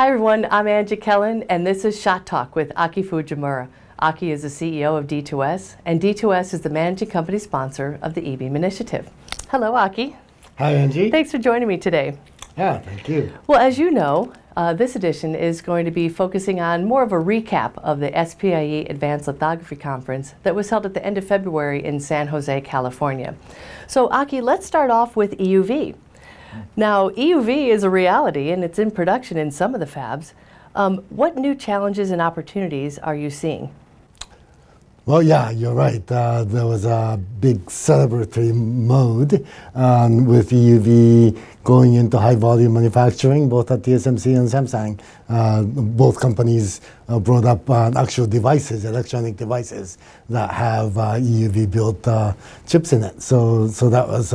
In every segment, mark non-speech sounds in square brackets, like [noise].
Hi everyone, I'm Angie Kellen and this is Shot Talk with Aki Fujimura. Aki is the CEO of D2S and D2S is the managing company sponsor of the eBeam initiative. Hello Aki. Hi Angie. Thanks for joining me today. Yeah, thank you. Well, as you know, uh, this edition is going to be focusing on more of a recap of the SPIE Advanced Lithography Conference that was held at the end of February in San Jose, California. So Aki, let's start off with EUV. Now, EUV is a reality and it's in production in some of the fabs. Um, what new challenges and opportunities are you seeing? Well, yeah, you're right. Uh, there was a big celebratory mode um, with EUV going into high volume manufacturing, both at TSMC and Samsung. Uh, both companies uh, brought up uh, actual devices, electronic devices that have uh, EUV built uh, chips in it. So, so that was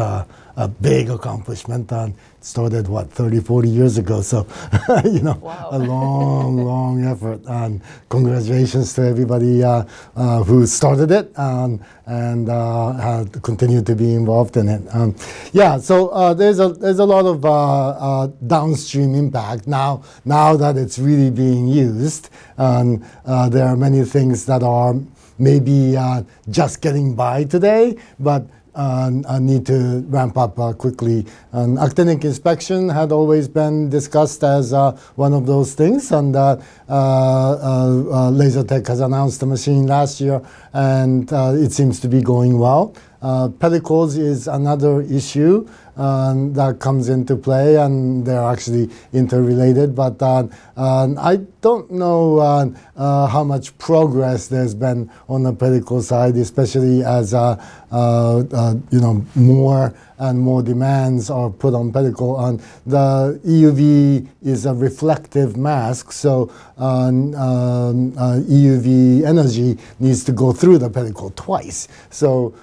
a big accomplishment. And started what 30 40 years ago so [laughs] you know wow. a long [laughs] long effort and congratulations to everybody uh, uh, who started it um, and uh, continued to be involved in it um, yeah so uh, there's a there's a lot of uh, uh, downstream impact now now that it's really being used and there are many things that are maybe just getting by today but uh, need to ramp up uh, quickly. And actinic inspection had always been discussed as uh, one of those things, and uh, uh, uh, Lasertec has announced the machine last year, and it seems to be going well. Pellicles is another issue um, that comes into play, and they're actually interrelated. But uh, uh, I don't know uh, uh, how much progress there's been on the pellicle side, especially as uh, uh, you know more and more demands are put on pellicle. And the EUV is a reflective mask, so um, um, EUV energy needs to go through the pellicle twice. So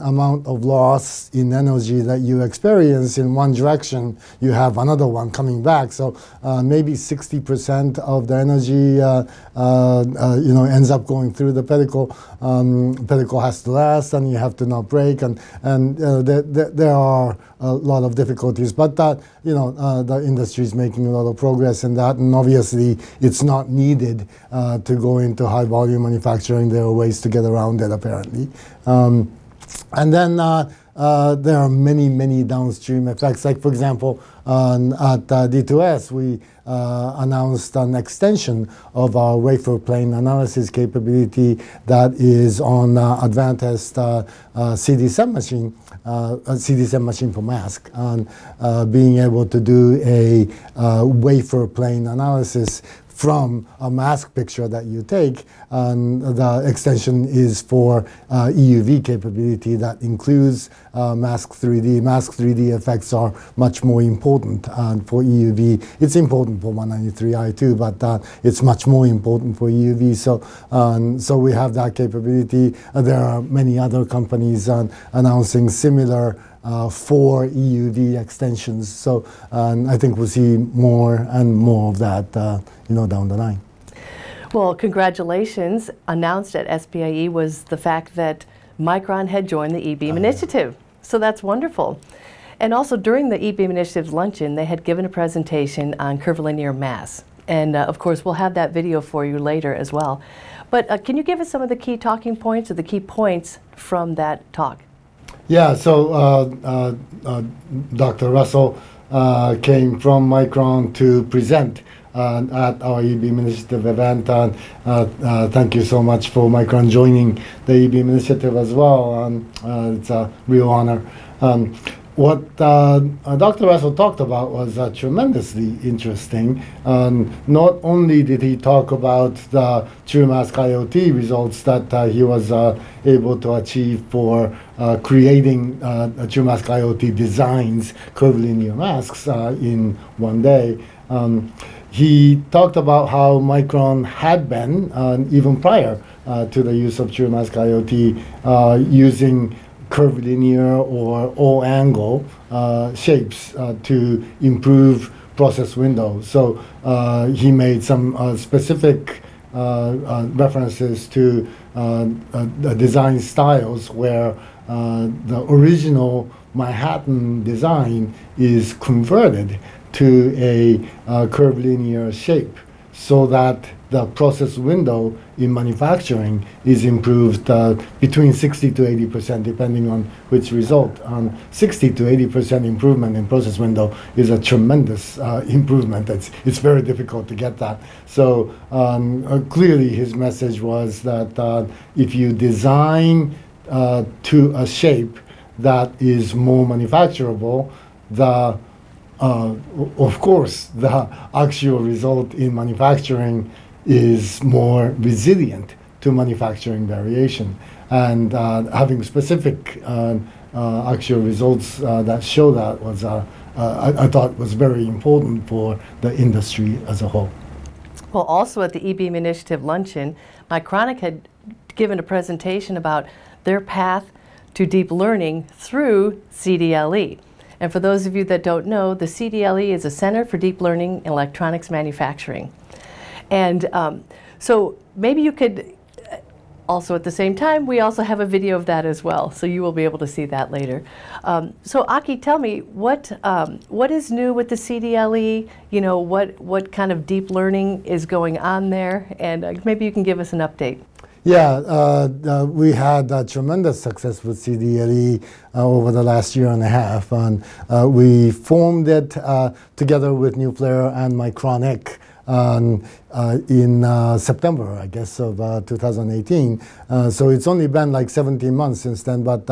amount of loss in energy that you experience in one direction, you have another one coming back. So uh, maybe 60% of the energy, uh, uh, uh, you know, ends up going through the pellicle. Um, pellicle has to last, and you have to not break, and and uh, there, there, there, are a lot of difficulties. But that, you know, uh, the industry is making a lot of progress in that, and obviously it's not needed to go into high volume manufacturing. There are ways to get around it, apparently. Um, and then uh, there are many, many downstream effects. Like, for example, at uh, D2S, we uh, announced an extension of our wafer plane analysis capability that is on uh, Advantest uh, uh, CD-SEM machine, uh, a CD-SEM machine for mask, and being able to do a wafer plane analysis from a mask picture that you take. And the extension is for uh, EUV capability that includes uh, mask 3D. Mask 3D effects are much more important uh, for EUV. It's important for 193i too, but uh, it's much more important for EUV. So, um, so we have that capability. There are many other companies uh, announcing similar uh, for EUV extensions. So I think we'll see more and more of that, uh, you know, down the line. Well, congratulations. Announced at SPIE was the fact that Micron had joined the eBeam uh, initiative. So that's wonderful. And also during the eBeam initiative's luncheon, they had given a presentation on curvilinear mass. And uh, of course, we'll have that video for you later as well. But uh, can you give us some of the key talking points or the key points from that talk? Yeah, so uh, uh, uh, Dr. Russell uh, came from Micron to present uh, at our EB Initiative event. And thank you so much for Micron joining the EB Initiative as well. It's a real honor. Um, what uh, uh, Dr. Russell talked about was uh, tremendously interesting. Um, not only did he talk about the TrueMask ILT results that uh, he was uh, able to achieve for uh, creating TrueMask ILT designs, curvilinear masks in one day. Um, he talked about how Micron had been, even prior to the use of TrueMask ILT, using curvilinear or all angle uh, shapes uh, to improve process window. So uh, he made some uh, specific uh, references to design styles where the original Manhattan design is converted to a curvilinear shape so that the process window in manufacturing is improved uh, between 60 to 80 percent, depending on which result. Um, 60 to 80 percent improvement in process window is a tremendous uh, improvement. It's, it's very difficult to get that. So um, uh, clearly, his message was that uh, if you design uh, to a shape that is more manufacturable, the uh, of course, the actual result in manufacturing is more resilient to manufacturing variation. And uh, having specific uh, uh actual results uh, that show that was, uh, I, I, thought was very important for the industry as a whole. Well, also at the eBeam Initiative luncheon, Mycronic had given a presentation about their path to deep learning through CDLE. And for those of you that don't know, the CDLE is a Center for Deep Learning in Electronics Manufacturing. And um, so maybe you could uh, also at the same time, we also have a video of that as well, so you will be able to see that later. Um, so Aki, tell me what um, what is new with the CDLE? You know, what what kind of deep learning is going on there, and uh, maybe you can give us an update. Yeah, uh, uh, we had uh, tremendous success with CDLE uh, over the last year and a half, and uh, we formed it uh, together with NuFlare and Mycronic. um, uh, in uh, September, I guess, of uh, 2018. Uh, so it's only been like 17 months since then, but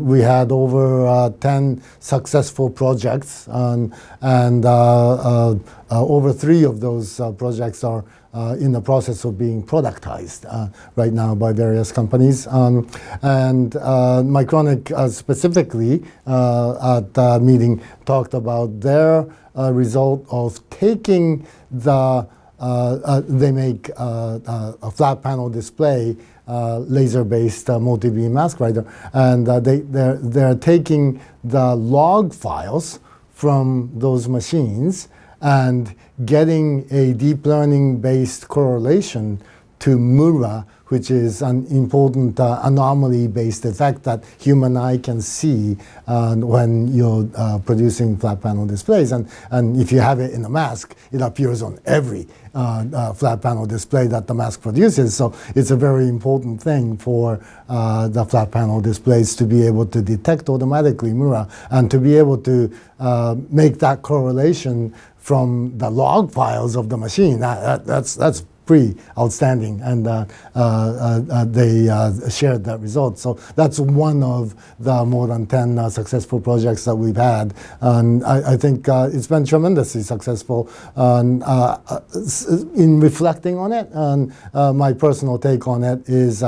we had over 10 successful projects, um, and over three of those projects are uh, in the process of being productized uh, right now by various companies. Um, and uh, Mycronic specifically at the meeting talked about their result of taking the uh, uh, they make uh, a flat panel display laser-based multi-beam mask writer, and they they're they're taking the log files from those machines and getting a deep learning based correlation to Mura, which is an important uh, anomaly-based effect that human eye can see uh, when you're uh, producing flat panel displays. And, and if you have it in a mask, it appears on every uh, uh, flat panel display that the mask produces. So it's a very important thing for uh, the flat panel displays to be able to detect automatically Mura and to be able to make that correlation from the log files of the machine. That, that, that's, that's pretty outstanding, and uh, uh, uh, uh they uh, shared that result. So that's one of the more than 10 uh, successful projects that we've had. And I, I think it's been tremendously successful. And, in reflecting on it, and my personal take on it is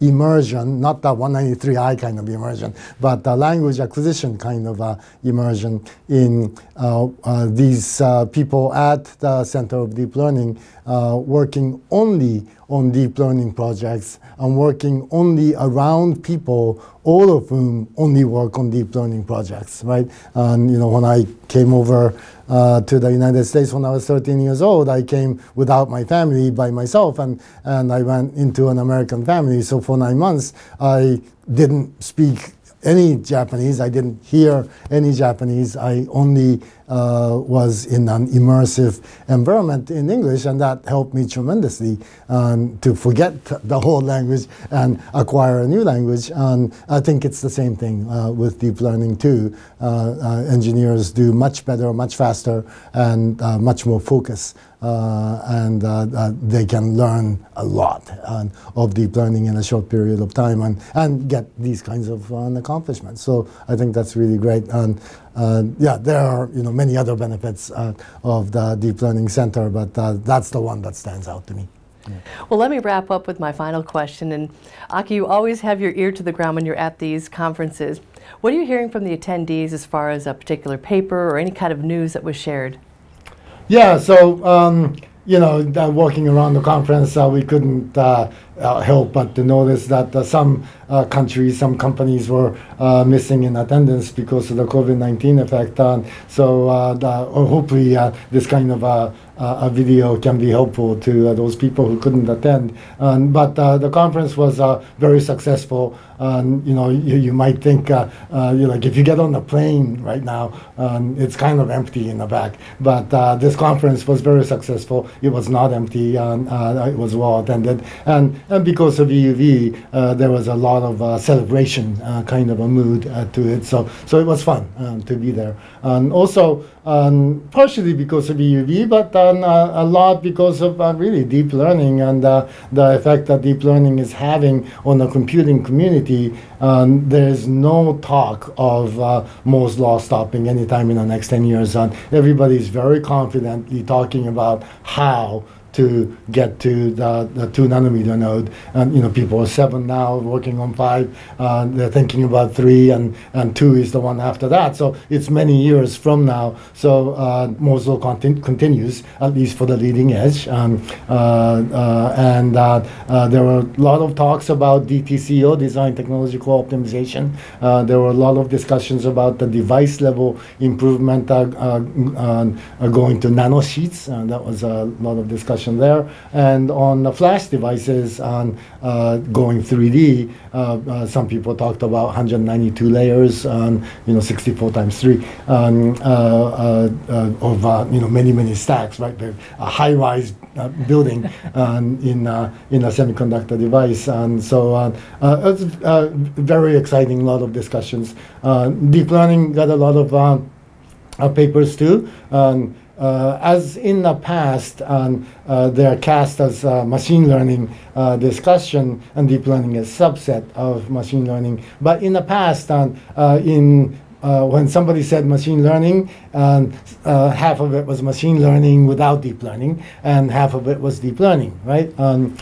immersion, not the 193i kind of immersion, but the language acquisition kind of uh, immersion in uh, uh, these people at the Center of Deep Learning working only on deep learning projects and working only around people, all of whom only work on deep learning projects, right? And you know, when I came over uh, to the United States when I was 13 years old, I came without my family by myself, and and I went into an American family. So for nine months, I didn't speak any Japanese. I didn't hear any Japanese. I only uh, was in an immersive environment in English, and that helped me tremendously um, to forget the whole language and acquire a new language. And I think it's the same thing uh, with deep learning too. Uh, uh engineers do much better, much faster, and uh, much more focus. Uh, and they can learn a lot of deep learning in a short period of time and, and get these kinds of accomplishments. So I think that's really great. And yeah, there are you know many other benefits uh, of the deep learning center, but uh, that's the one that stands out to me. Yeah. Well, let me wrap up with my final question. And Aki, you always have your ear to the ground when you're at these conferences. What are you hearing from the attendees as far as a particular paper or any kind of news that was shared? Yeah, so um, you know, walking around the conference, uh, we couldn't uh, uh, help but to notice that uh, some uh, countries, some companies were uh, missing in attendance because of the COVID 19 effect. so, the, hopefully, this kind of uh, a video can be helpful to uh, those people who couldn't attend. Um, but uh, the conference was uh, very successful. Um, you know, you, you might think, you like if you get on the plane right now, um, it's kind of empty in the back. But this conference was very successful. It was not empty. And, it was well attended, and and because of EUV, there was a lot of celebration kind of a mood to it. So so it was fun um, to be there. And also um, partially because of EUV, but uh, a lot because of uh, really deep learning and uh, the effect that deep learning is having on the computing community. Um, there's no talk of Moore's law stopping anytime in the next 10 years. And everybody's very confidently talking about how to get to the, the two nanometer node. And you know, people are seven now working on five. Uh, they're thinking about three, and, and two is the one after that. So it's many years from now. So uh, Moore's law conti- continues, at least for the leading edge. Um, uh, uh and uh, uh, there were a lot of talks about DTCO, design technological optimization. there were a lot of discussions about the device level improvement going to nanosheets. And that was a lot of discussion discussion there. And on the flash devices, on uh, going 3D, uh, uh, some people talked about 192 layers, on you know 64 times 3 um, of you know many many stacks, right? A high-rise building [laughs] um, in in a semiconductor device, and so it's very exciting. A lot of discussions. deep learning got a lot of papers too. Um, as in the past, um, uh, they are cast as uh, machine learning uh, discussion and deep learning is subset of machine learning. But in the past, um, uh, in uh, when somebody said machine learning, um, half of it was machine learning without deep learning, and half of it was deep learning, right? Um,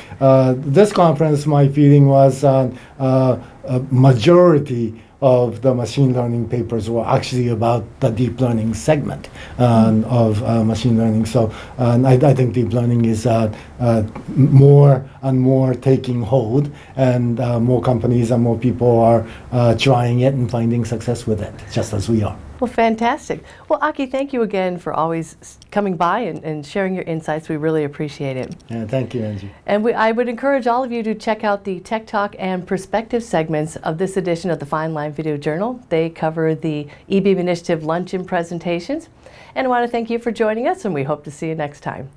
this conference, my feeling was a majority of the machine learning papers were actually about the deep learning segment um, of uh, machine learning. So uh, I, I, think deep learning is uh, uh more and more taking hold, and more companies and more people are trying it and finding success with it, just as we are. Well, fantastic. Well, Aki, thank you again for always coming by and, and sharing your insights. We really appreciate it. Yeah, thank you, Angie. And we, I would encourage all of you to check out the Tech Talk and Perspective segments of this edition of the Fine Line Video Journal. They cover the eBeam Initiative luncheon presentations. And I want to thank you for joining us, and we hope to see you next time.